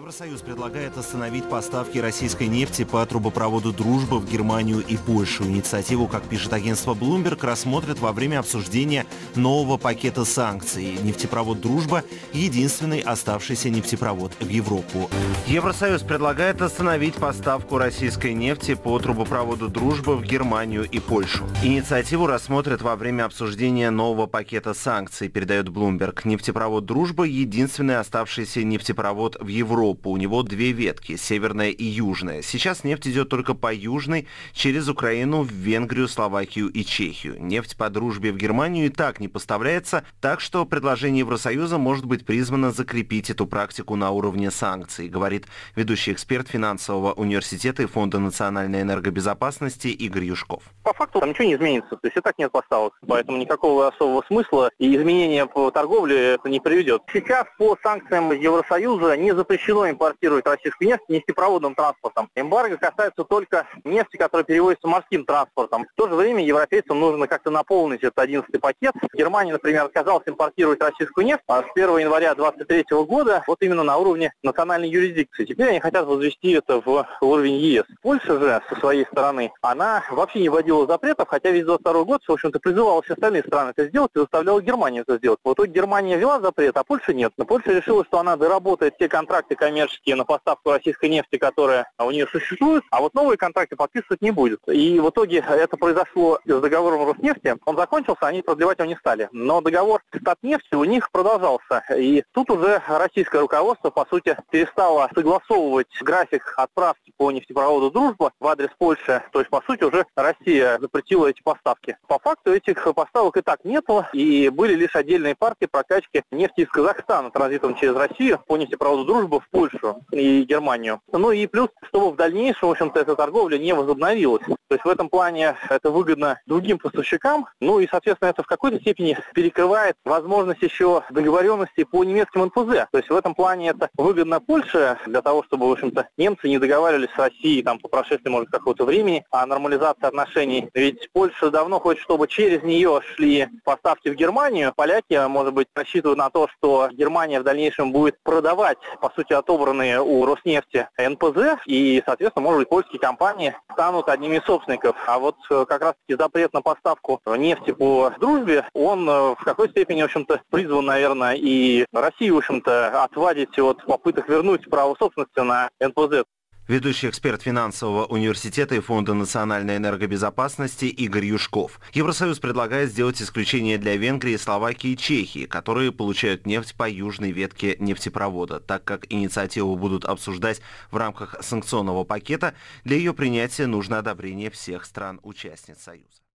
Евросоюз предлагает остановить поставки российской нефти по трубопроводу «Дружба» в Германию и Польшу. Инициативу, как пишет агентство Bloomberg, рассмотрят во время обсуждения нового пакета санкций. Нефтепровод «Дружба» — единственный оставшийся нефтепровод в Европу. Евросоюз предлагает остановить поставку российской нефти по трубопроводу «Дружба» в Германию и Польшу. Инициативу рассмотрят во время обсуждения нового пакета санкций, передает Bloomberg. Нефтепровод «Дружба» — единственный оставшийся нефтепровод в Европу Европу. У него две ветки, северная и южная. Сейчас нефть идет только по южной, через Украину, Венгрию, Словакию и Чехию. Нефть по дружбе в Германию и так не поставляется, так что предложение Евросоюза может быть призвано закрепить эту практику на уровне санкций, говорит ведущий эксперт финансового университета и Фонда национальной энергобезопасности Игорь Юшков. По факту там ничего не изменится, то есть и так нет поставок, поэтому никакого особого смысла и изменения по торговле это не приведет. Сейчас по санкциям Евросоюза не запрещено запрещено импортировать российскую нефть нефтепроводным транспортом. Эмбарго касается только нефти, которая перевозится морским транспортом. В то же время европейцам нужно как-то наполнить этот 11 пакет. Германия, например, отказалась импортировать российскую нефть а с 1 января 2023 года вот именно на уровне национальной юрисдикции. Теперь они хотят возвести это в уровень ЕС. Польша же, со своей стороны, она вообще не вводила запретов, хотя весь 22 год, в общем-то, призывала все остальные страны это сделать и заставляла Германию это сделать. В итоге Германия ввела запрет, а Польша нет. Но Польша решила, что она доработает те контракты коммерческие на поставку российской нефти, которая у нее существует, а вот новые контракты подписывать не будет. И в итоге это произошло с договором Роснефти. Он закончился, они продлевать его не стали. Но договор Татнефти у них продолжался. И тут уже российское руководство, по сути, перестало согласовывать график отправки по нефтепроводу «Дружба» в адрес Польши. То есть, по сути, уже Россия запретила эти поставки. По факту этих поставок и так нету, и были лишь отдельные партии прокачки нефти из Казахстана транзитом через Россию по нефтепроводу «Дружба» в Польшу и Германию. Ну и плюс, чтобы в дальнейшем, в общем-то, эта торговля не возобновилась. То есть в этом плане это выгодно другим поставщикам, ну и, соответственно, это в какой-то степени перекрывает возможность еще договоренности по немецким НПЗ. То есть в этом плане это выгодно Польше для того, чтобы, в общем-то, немцы не договаривались с Россией там по прошествии, может, какого-то времени о нормализации отношений. Ведь Польша давно хочет, чтобы через нее шли поставки в Германию. Поляки, может быть, рассчитывают на то, что Германия в дальнейшем будет продавать, по сути, отобранные у Роснефти НПЗ, и, соответственно, может быть, польские компании станут одними из собственников. А вот э, как раз-таки запрет на поставку нефти по дружбе, он э, в какой степени, в общем-то, призван, наверное, и Россию, в общем-то, отвадить от попыток вернуть право собственности на НПЗ. Ведущий эксперт финансового университета и Фонда национальной энергобезопасности Игорь Юшков. Евросоюз предлагает сделать исключение для Венгрии, Словакии и Чехии, которые получают нефть по южной ветке нефтепровода. Так как инициативу будут обсуждать в рамках санкционного пакета, для ее принятия нужно одобрение всех стран-участниц Союза.